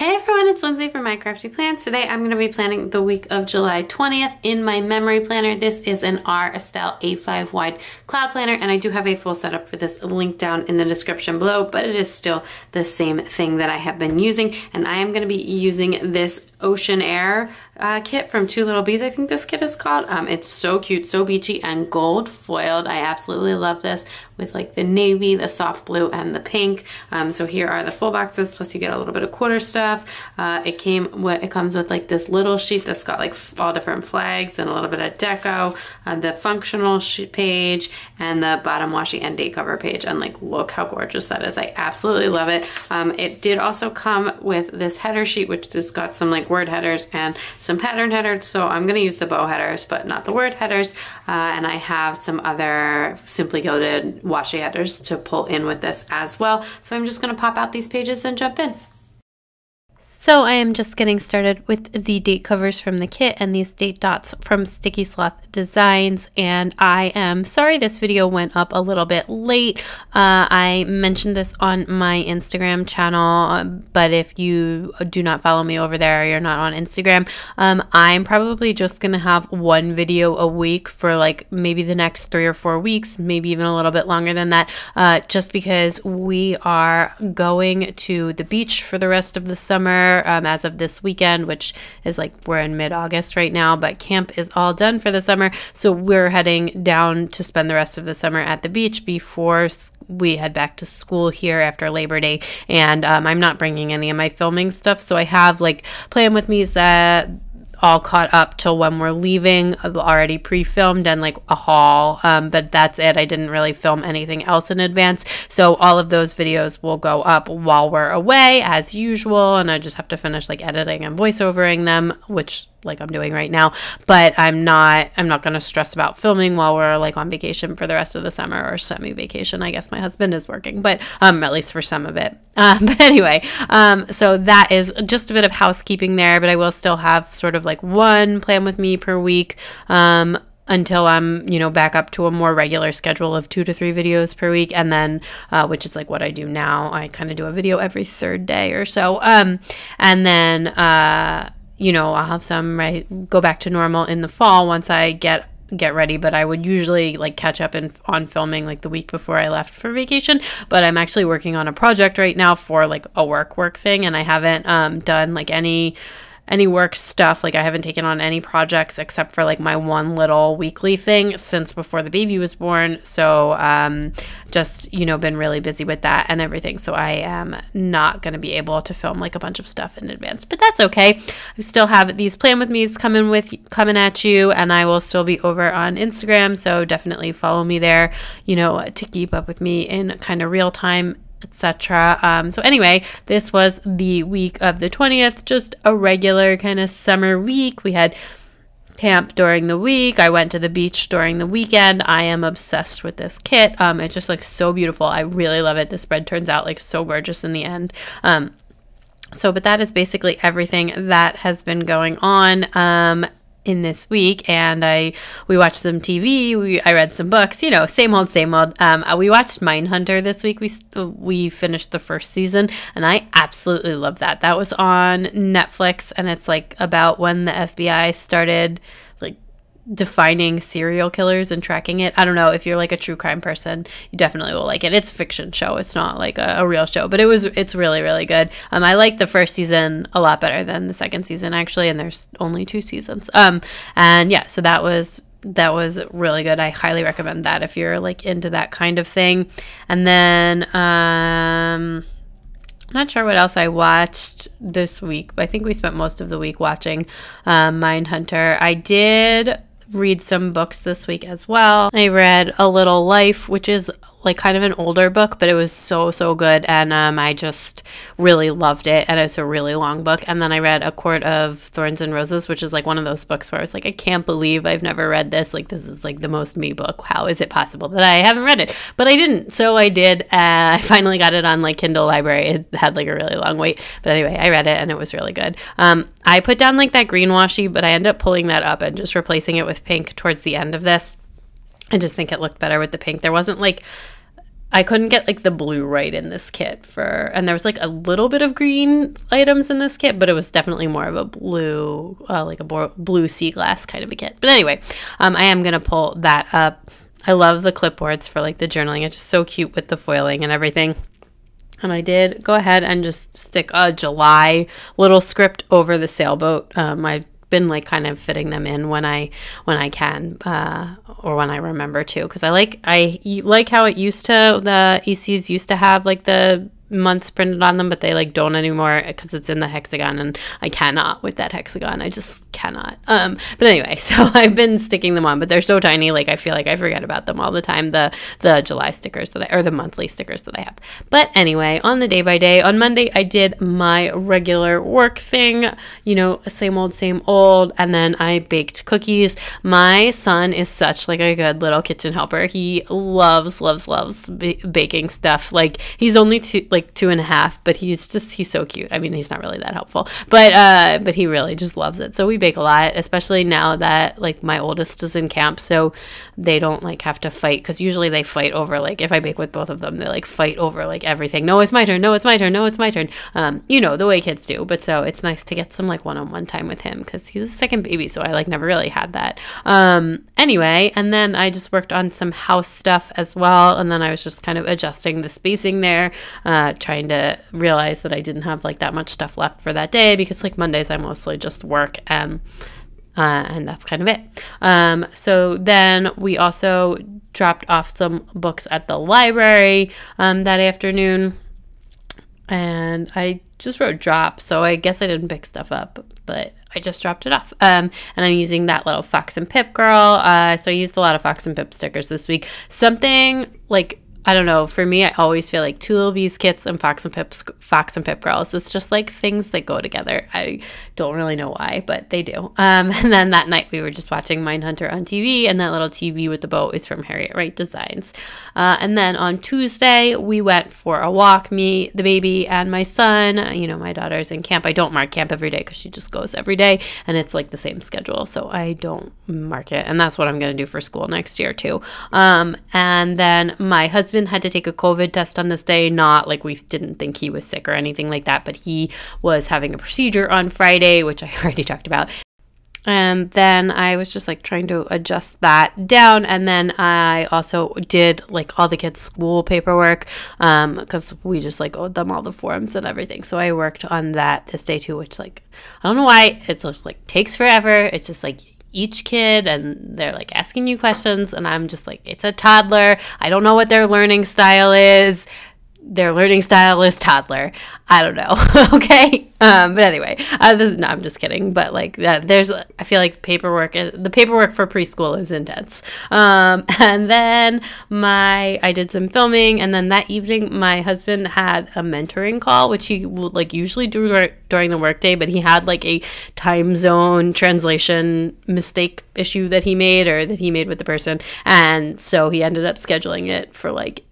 Hey everyone, it's Lindsay from My Crafty Plans. Today I'm going to be planning the week of July 20th in my memory planner. This is an Aura Estelle A5 wide cloud planner and I do have a full setup for this link down in the description below, but it is still the same thing that I have been using and I am going to be using this Ocean Air uh, kit from Two Little Bees, I think this kit is called. Um, it's so cute, so beachy, and gold foiled. I absolutely love this with like the navy, the soft blue, and the pink. Um, so here are the full boxes, plus you get a little bit of quarter stuff. Uh, it came, it comes with like this little sheet that's got like all different flags and a little bit of deco, uh, the functional page, and the bottom washi and date cover page. And like, look how gorgeous that is. I absolutely love it. Um, it did also come with this header sheet, which has got some like word headers and some pattern headers. So I'm gonna use the bow headers, but not the word headers. Uh, and I have some other Simply Gilded washi headers to pull in with this as well. So I'm just gonna pop out these pages and jump in. So I am just getting started with the date covers from the kit and these date dots from Sticky Sloth Designs. And I am sorry this video went up a little bit late. Uh, I mentioned this on my Instagram channel, but if you do not follow me over there, you're not on Instagram, um, I'm probably just going to have one video a week for like maybe the next three or four weeks, maybe even a little bit longer than that, uh, just because we are going to the beach for the rest of the summer um, as of this weekend, which is like we're in mid August right now, but camp is all done for the summer. So we're heading down to spend the rest of the summer at the beach before we head back to school here after Labor Day. And um, I'm not bringing any of my filming stuff. So I have like Plan With me is that all caught up till when we're leaving, already pre filmed and like a haul. Um, but that's it. I didn't really film anything else in advance. So all of those videos will go up while we're away as usual. And I just have to finish like editing and voiceovering them, which like I'm doing right now. But I'm not I'm not gonna stress about filming while we're like on vacation for the rest of the summer or semi vacation. I guess my husband is working, but um at least for some of it. Um, but anyway, um so that is just a bit of housekeeping there, but I will still have sort of like one plan with me per week. Um until I'm, you know, back up to a more regular schedule of two to three videos per week. And then, uh, which is like what I do now, I kind of do a video every third day or so. Um, and then, uh, you know, I'll have some right go back to normal in the fall once I get get ready but i would usually like catch up in, on filming like the week before i left for vacation. But i'm actually working on a project right now for like a work work thing and i haven't um, done like any any work stuff. Like I haven't taken on any projects except for like my one little weekly thing since before the baby was born. So um, just you know been really busy with that and everything. So I am not going to be able to film like a bunch of stuff in advance, but that's okay. I still have these plan with me's coming with coming at you, and I will still be over on Instagram. So definitely follow me there. You know to keep up with me in kind of real time etc. Um, so anyway, this was the week of the 20th, just a regular kind of summer week. We had camp during the week. I went to the beach during the weekend. I am obsessed with this kit. Um, it just looks so beautiful. I really love it. The spread turns out like so gorgeous in the end. Um, so, but that is basically everything that has been going on. Um, in this week and I we watched some TV we I read some books you know same old same old. Um, uh, we watched Mindhunter this week. We we finished the first season and I absolutely love that. That was on Netflix and it's like about when the FBI started defining serial killers and tracking it. I don't know if you're like a true crime person, you definitely will like it. It's a fiction show. It's not like a, a real show, but it was it's really really good. Um, I like the first season a lot better than the second season actually, and there's only two seasons. Um, and yeah, so that was that was really good. I highly recommend that if you're like into that kind of thing. And then um not sure what else I watched this week, but I think we spent most of the week watching um, Mindhunter. I did read some books this week as well. I read A Little Life, which is like kind of an older book, but it was so so good, and um, I just really loved it. And it's a really long book. And then I read A Court of Thorns and Roses, which is like one of those books where I was like, I can't believe I've never read this. Like this is like the most me book. How is it possible that I haven't read it? But I didn't, so I did. Uh, I finally got it on like Kindle Library. It had like a really long wait, but anyway, I read it and it was really good. Um, I put down like that green washi, but I ended up pulling that up and just replacing it with pink towards the end of this. I just think it looked better with the pink. There wasn't like I couldn't get like the blue right in this kit for, and there was like a little bit of green items in this kit, but it was definitely more of a blue, uh, like a blue sea glass kind of a kit. But anyway, um, I am gonna pull that up. I love the clipboards for like the journaling. It's just so cute with the foiling and everything. And I did go ahead and just stick a July little script over the sailboat. Um, I've been like kind of fitting them in when I when I can uh, or when I remember to because I like I like how it used to the ECs used to have like the months printed on them, but they like don't anymore because it's in the hexagon, and I cannot with that hexagon. I just cannot. Um, but anyway, so I've been sticking them on, but they're so tiny, like I feel like I forget about them all the time. The the July stickers that I or the monthly stickers that I have. But anyway, on the day by day, on Monday I did my regular work thing, you know, same old, same old, and then I baked cookies. My son is such like a good little kitchen helper. He loves, loves, loves b- baking stuff. Like he's only two, like like two and a half, but he's just he's so cute. I mean, he's not really that helpful, but uh, but he really just loves it. So we bake a lot, especially now that like my oldest is in camp, so they don't like have to fight because usually they fight over like if I bake with both of them, they like fight over like everything. No, it's my turn. No, it's my turn. No, it's my turn. Um, you know the way kids do. But so it's nice to get some like one-on-one time with him because he's a second baby, so I like never really had that. Um, anyway, and then I just worked on some house stuff as well, and then I was just kind of adjusting the spacing there. Uh, trying to realize that I didn't have like that much stuff left for that day because like Mondays I mostly just work and uh, and that's kind of it. Um, so then we also dropped off some books at the library um, that afternoon. And I just wrote drop, so I guess I didn't pick stuff up, but I just dropped it off. Um, and I'm using that little Fox and Pip girl. Uh, so I used a lot of Fox and Pip stickers this week. Something like I don't know. For me, I always feel like Two Little Bees kits and Fox and Pip Fox and Pip Girls. It's just like things that go together. I don't really know why, but they do. Um, and then that night we were just watching Mindhunter on TV, and that little TV with the boat is from Harriet Wright Designs. Uh, and then on Tuesday we went for a walk. Me, the baby, and my son. You know, my daughter's in camp. I don't mark camp every day because she just goes every day, and it's like the same schedule, so I don't mark it. And that's what I'm gonna do for school next year too. Um, and then my husband husband had to take a COVID test on this day, not like we didn't think he was sick or anything like that, but he was having a procedure on Friday, which I already talked about. And then I was just like trying to adjust that down. And then I also did like all the kids' school paperwork because um, we just like owed them all the forms and everything. So I worked on that this day too, which like I don't know why it's just like takes forever. It's just like each kid and they're like asking you questions and I'm just like it's a toddler. I don't know what their learning style is their learning style is toddler. I don't know. okay. Um, but anyway, uh, this, no, I'm just kidding. But like, uh, there's, I feel like paperwork, uh, the paperwork for preschool is intense. Um, and then my, I did some filming, and then that evening, my husband had a mentoring call, which he would like usually do during the workday, but he had like a time zone translation mistake issue that he made or that he made with the person, and so he ended up scheduling it for like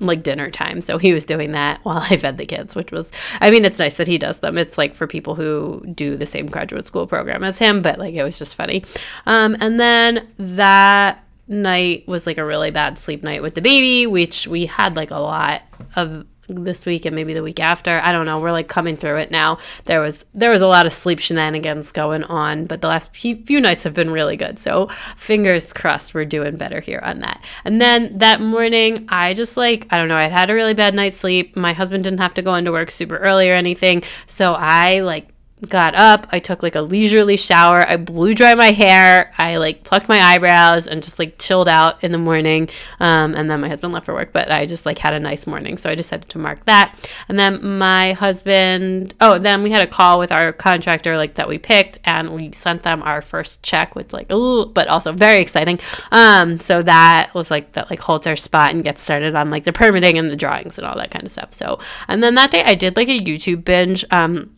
like dinner time. So he was doing that while I fed the kids, which was, I mean, it's nice that he does them. It's like for people who do the same graduate school program as him, but like it was just funny. Um, and then that night was like a really bad sleep night with the baby, which we had like a lot of this week and maybe the week after. I don't know. We're like coming through it now. There was there was a lot of sleep shenanigans going on, but the last few nights have been really good. So fingers crossed we're doing better here on that. And then that morning, I just like I don't know. I'd had a really bad night's sleep. My husband didn't have to go into work super early or anything, so I like got up, I took like a leisurely shower, I blew dry my hair, I like plucked my eyebrows and just like chilled out in the morning. Um, and then my husband left for work, but I just like had a nice morning. So I decided to mark that. And then my husband, oh, then we had a call with our contractor like that we picked and we sent them our first check, which like, oh, but also very exciting. Um, so that was like, that like holds our spot and gets started on like the permitting and the drawings and all that kind of stuff. So, and then that day I did like a YouTube binge. Um,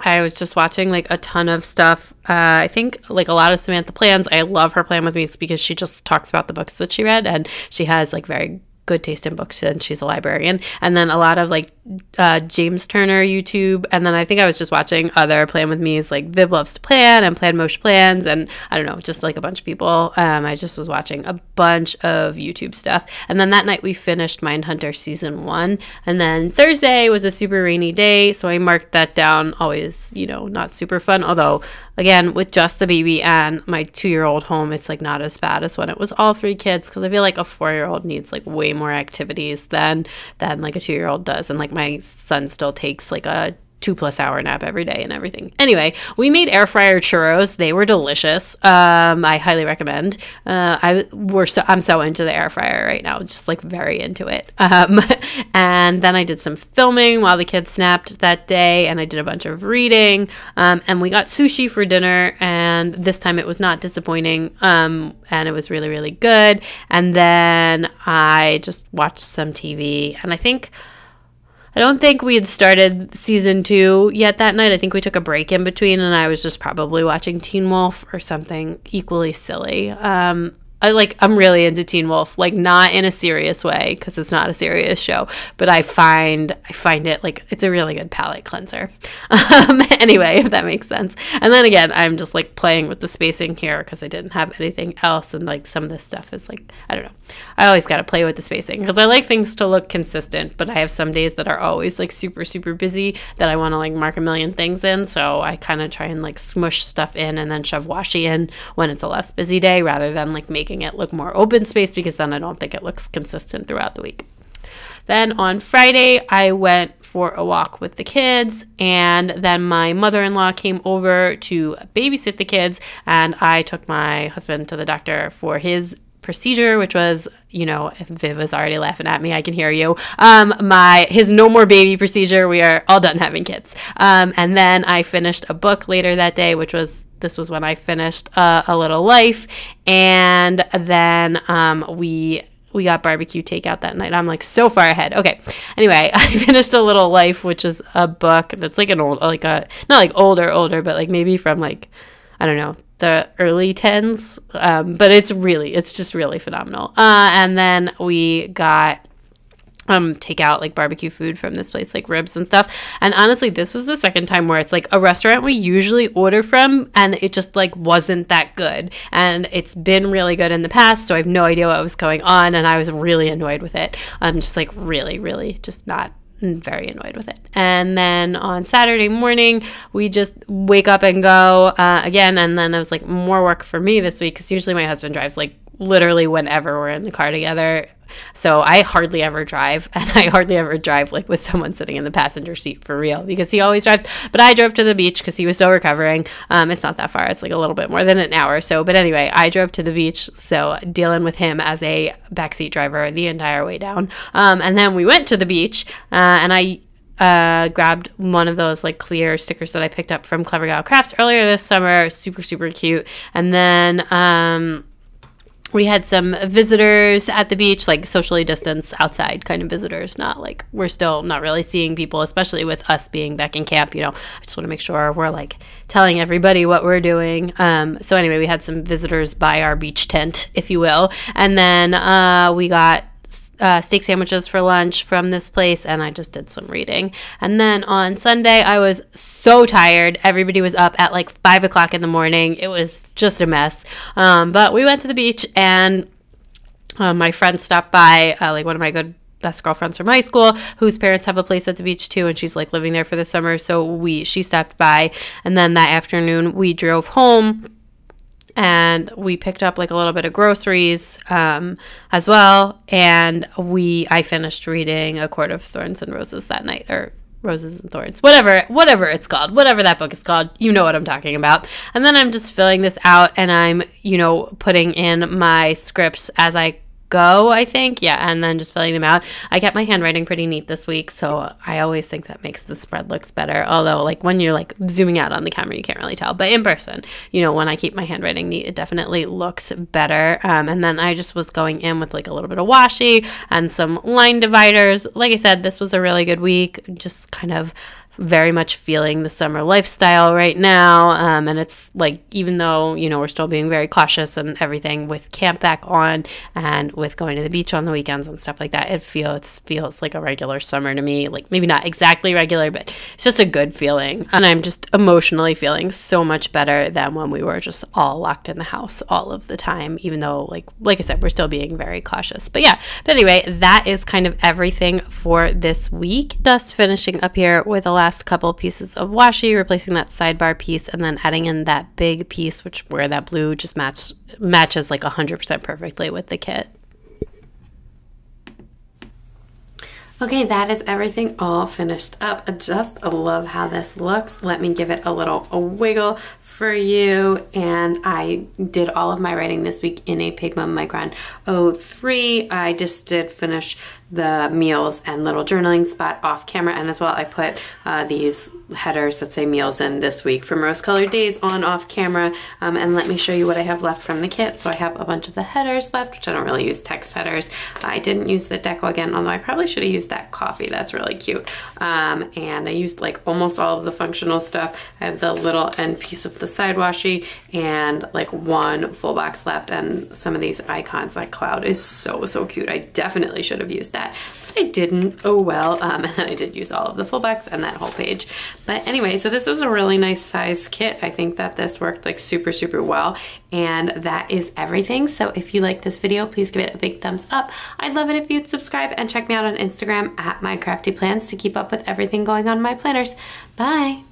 I was just watching like a ton of stuff. Uh, I think like a lot of Samantha plans. I love her plan with me because she just talks about the books that she read and she has like very good taste in books and she's a librarian and then a lot of like uh, james turner youtube and then i think i was just watching other plan with me's like viv loves to plan and plan motion plans and i don't know just like a bunch of people. Um, i just was watching a bunch of youtube stuff. And then that night we finished mindhunter season one and then thursday was a super rainy day so i marked that down. Always you know not super fun although again with just the baby and my two year old home it's like not as bad as when it was all three kids because i feel like a four year old needs like way more activities than than like a two year old does and like my son still takes like a two plus hour nap every day and everything. Anyway, we made air fryer churros. They were delicious. Um, I highly recommend. Uh, I we're so I'm so into the air fryer right now. Just like very into it. Um, and then I did some filming while the kids snapped that day, and I did a bunch of reading. Um, and we got sushi for dinner, and this time it was not disappointing. Um, and it was really really good. And then I just watched some TV, and I think. I don't think we had started season two yet that night. I think we took a break in between, and I was just probably watching Teen Wolf or something equally silly. Um, I like I'm really into Teen Wolf, like not in a serious way because it's not a serious show, but I find I find it like it's a really good palate cleanser. Um, anyway, if that makes sense. And then again, I'm just like playing with the spacing here because I didn't have anything else, and like some of this stuff is like I don't know. I always got to play with the spacing because I like things to look consistent, but I have some days that are always like super super busy that I want to like mark a million things in, so I kind of try and like smush stuff in and then shove washi in when it's a less busy day rather than like making it look more open space because then I don't think it looks consistent throughout the week. Then on Friday, I went for a walk with the kids, and then my mother in law came over to babysit the kids, and I took my husband to the doctor for his procedure, which was, you know, if Viv is already laughing at me, I can hear you. Um, my his no more baby procedure. We are all done having kids. Um, and then I finished a book later that day, which was this was when I finished uh, a little life, and then um, we we got barbecue takeout that night. I'm like so far ahead. Okay. Anyway, I finished A Little Life, which is a book that's like an old, like a, not like older, older, but like maybe from like, I don't know, the early 10s. Um, but it's really, it's just really phenomenal. Uh, and then we got um take out like barbecue food from this place like ribs and stuff and honestly this was the second time where it's like a restaurant we usually order from and it just like wasn't that good and it's been really good in the past so i have no idea what was going on and i was really annoyed with it i'm just like really really just not very annoyed with it. And then on Saturday morning, we just wake up and go uh, again. And then it was like more work for me this week because usually my husband drives like literally whenever we're in the car together. So I hardly ever drive, and I hardly ever drive like with someone sitting in the passenger seat for real because he always drives. But I drove to the beach because he was still recovering. Um, it's not that far; it's like a little bit more than an hour so. But anyway, I drove to the beach, so dealing with him as a backseat driver the entire way down. Um, and then we went to the beach, uh, and I uh, grabbed one of those like clear stickers that I picked up from Clever Gal Crafts earlier this summer. Super, super cute. And then um, we had some visitors at the beach, like socially distanced outside kind of visitors, not like we're still not really seeing people, especially with us being back in camp. You know, I just want to make sure we're like telling everybody what we're doing. Um, so, anyway, we had some visitors by our beach tent, if you will. And then uh, we got uh, steak sandwiches for lunch from this place, and I just did some reading. And then on Sunday, I was so tired. Everybody was up at like five o'clock in the morning. It was just a mess. Um, but we went to the beach, and uh, my friend stopped by, uh, like one of my good best girlfriends from high school whose parents have a place at the beach too and she's like living there for the summer so we she stopped by and then that afternoon we drove home and we picked up like a little bit of groceries um, as well. And we, I finished reading A Court of Thorns and Roses that night, or Roses and Thorns, whatever, whatever it's called, whatever that book is called, you know what I'm talking about. And then I'm just filling this out, and I'm, you know, putting in my scripts as I go, I think. Yeah, and then just filling them out. I kept my handwriting pretty neat this week, so I always think that makes the spread looks better. Although like when you're like zooming out on the camera, you can't really tell. But in person, you know, when I keep my handwriting neat, it definitely looks better. Um, and then I just was going in with like a little bit of washi and some line dividers. Like I said, this was a really good week. Just kind of very much feeling the summer lifestyle right now. Um, and it's like, even though, you know, we're still being very cautious and everything with camp back on and with going to the beach on the weekends and stuff like that, it feels, feels like a regular summer to me. Like maybe not exactly regular, but it's just a good feeling. And I'm just emotionally feeling so much better than when we were just all locked in the house all of the time, even though, like, like I said, we're still being very cautious. But yeah, but anyway, that is kind of everything for this week. Just finishing up here with the last couple pieces of washi, replacing that sidebar piece, and then adding in that big piece, which where that blue just match, matches like 100% perfectly with the kit. Okay, that is everything all finished up. I just love how this looks. Let me give it a little a wiggle for you. And I did all of my writing this week in a Pigma Micron 03. I just did finish the meals and little journaling spot off camera. And as well I put uh, these headers that say meals in this week from rose colored days on off camera. Um, and let me show you what I have left from the kit. So I have a bunch of the headers left which I don't really use text headers. I didn't use the deco again although I probably should have used that coffee. That's really cute. Um, and I used like almost all of the functional stuff. I have the little end piece of the side washi and like one full box left and some of these icons. That cloud is so so cute. I definitely should have used that. I didn't. Oh well. Um, and then I did use all of the fullbacks and that whole page. But anyway, so this is a really nice size kit. I think that this worked like super, super well. And that is everything. So if you like this video, please give it a big thumbs up. I'd love it if you'd subscribe and check me out on Instagram at My Crafty Plans to keep up with everything going on my planners. Bye.